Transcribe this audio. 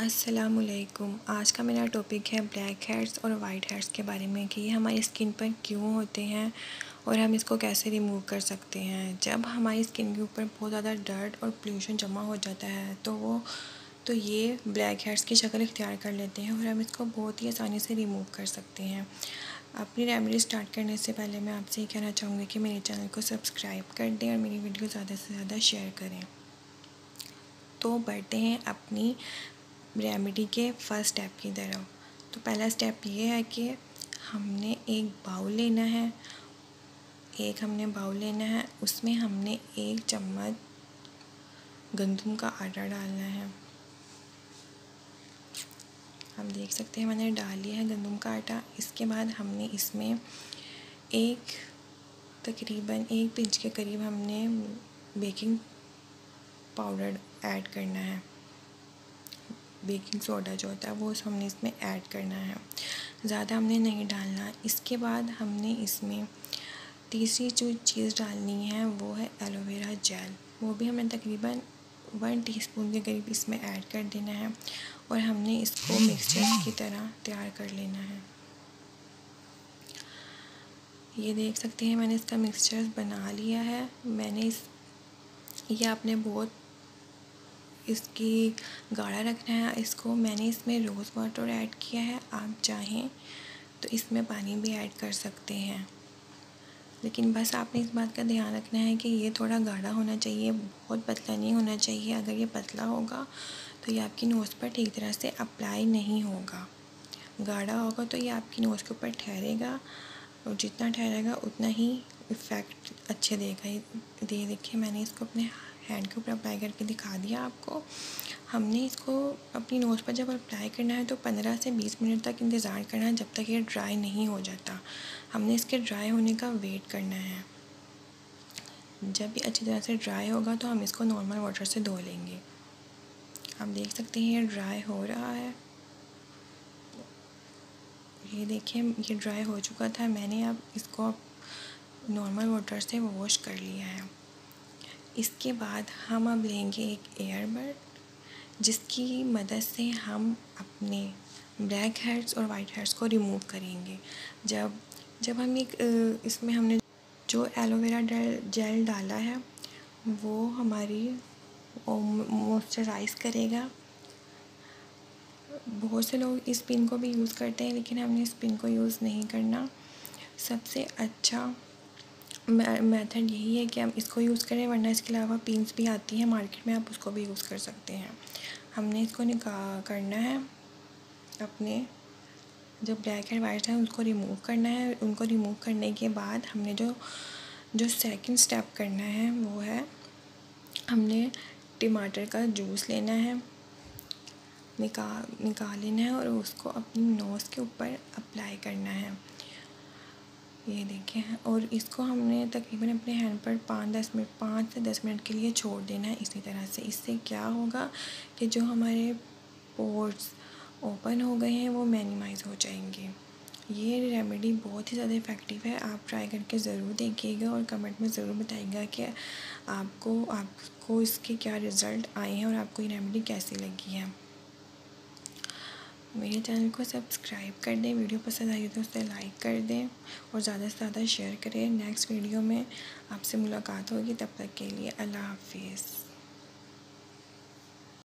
असलकुम आज का मेरा टॉपिक है ब्लैक हेड्स और वाइट हेड्स के बारे में कि ये हमारी स्किन पर क्यों होते हैं और हम इसको कैसे रिमूव कर सकते हैं। जब हमारी स्किन के ऊपर बहुत ज़्यादा डर्ट और पोल्यूशन जमा हो जाता है तो वो तो ये ब्लैक हेड्स की शक्ल इख्तियार कर लेते हैं और हम इसको बहुत ही आसानी से रिमूव कर सकते हैं। अपनी रेमेडी स्टार्ट करने से पहले मैं आपसे ये कहना चाहूँगी कि मेरे चैनल को सब्सक्राइब कर दें और मेरी वीडियो ज़्यादा से ज़्यादा शेयर करें। तो बढ़ते हैं अपनी रेमेडी के फ़र्स्ट स्टेप की तरफ़ तो पहला स्टेप ये है कि हमने एक बाउल लेना है। एक हमने बाउल लेना है, उसमें हमने एक चम्मच गंदम का आटा डालना है। हम देख सकते हैं, मैंने डाल लिया है गंदम का आटा। इसके बाद हमने इसमें एक तकरीबन एक पिंच के करीब हमने बेकिंग पाउडर ऐड करना है। बेकिंग सोडा जो होता है, वो हमने इसमें ऐड करना है। ज़्यादा हमने नहीं डालना। इसके बाद हमने इसमें तीसरी जो चीज़ डालनी है, वो है एलोवेरा जेल। वो भी हमें तकरीबन वन टीस्पून के करीब इसमें ऐड कर देना है और हमने इसको मिक्सचर की तरह तैयार कर लेना है। ये देख सकते हैं, मैंने इसका मिक्सचर बना लिया है। मैंने इस, ये आपने बहुत इसकी गाढ़ा रखना है। इसको मैंने इसमें रोज़ वाटर ऐड किया है, आप चाहें तो इसमें पानी भी ऐड कर सकते हैं। लेकिन बस आपने इस बात का ध्यान रखना है कि ये थोड़ा गाढ़ा होना चाहिए, बहुत पतला नहीं होना चाहिए। अगर ये पतला होगा तो ये आपकी नोज़ पर ठीक तरह से अप्लाई नहीं होगा। गाढ़ा होगा तो ये आपकी नोज़ के ऊपर ठहरेगा और जितना ठहरेगा उतना ही इफ़ेक्ट अच्छे देगा। ये दे देखिए मैंने इसको अपने हैंड के ऊपर अप्लाई करके दिखा दिया आपको। हमने इसको अपनी नोज़ पर जब अप्लाई करना है तो पंद्रह से बीस मिनट तक इंतज़ार करना है जब तक ये ड्राई नहीं हो जाता। हमने इसके ड्राई होने का वेट करना है। जब ये अच्छी तरह से ड्राई होगा तो हम इसको नॉर्मल वाटर से धो लेंगे। आप देख सकते हैं ये ड्राई हो रहा है। ये देखिए, ये ड्राई हो चुका था। मैंने अब इसको नॉर्मल वाटर से वॉश कर लिया है। इसके बाद हम अब लेंगे एक एयरबड जिसकी मदद से हम अपने ब्लैक हेड्स और वाइट हेड्स को रिमूव करेंगे। जब जब हम एक इसमें हमने जो एलोवेरा जेल डाला है, वो हमारी मॉइस्चराइज़ करेगा। बहुत से लोग इस पिन को भी यूज़ करते हैं, लेकिन हमने इस पिन को यूज़ नहीं करना। सबसे अच्छा मेथड यही है कि हम इसको यूज़ करें, वरना इसके अलावा पिंस भी आती हैं मार्केट में, आप उसको भी यूज़ कर सकते हैं। हमने इसको निकाह करना है अपने, जो ब्लैक एंड वाइट है उसको रिमूव करना है। उनको रिमूव करने के बाद हमने जो जो सेकंड स्टेप करना है वो है, हमने टमाटर का जूस लेना है निकाल निकाल लेना है और उसको अपनी नोज़ के ऊपर अप्लाई करना है। ये देखें और इसको हमने तकरीबन अपने हैंड पर पाँच दस मिनट पाँच से दस मिनट के लिए छोड़ देना है इसी तरह से। इससे क्या होगा कि जो हमारे पोर्ट्स ओपन हो गए हैं, वो मैनिमाइज़ हो जाएँगे। ये रेमेडी बहुत ही ज़्यादा इफ़ेक्टिव है। आप ट्राई करके ज़रूर देखिएगा और कमेंट में ज़रूर बताइएगा कि आपको आपको इसके क्या रिज़ल्ट आए हैं और आपको ये रेमेडी कैसी लगी है। मेरे चैनल को सब्सक्राइब कर दें। वीडियो पसंद आई तो उसे लाइक कर दें और ज़्यादा से ज़्यादा शेयर करें। नेक्स्ट वीडियो में आपसे मुलाकात होगी। तब तक के लिए अल्लाह हाफिज़।